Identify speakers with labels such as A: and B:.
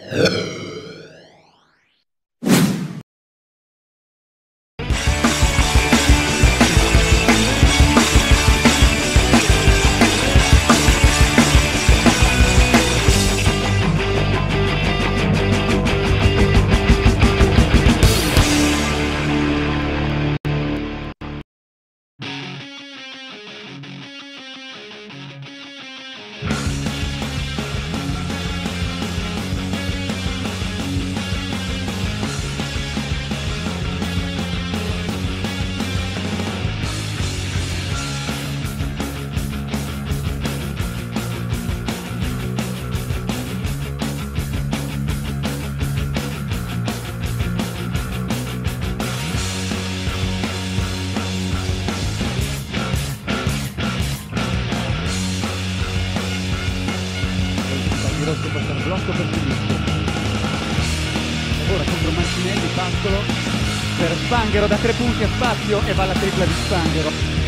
A: Oh. Porta il blocco per sinistro ora contro Mancinelli Pascolo per Spanghero da tre punti a spazio e va la tripla di Spanghero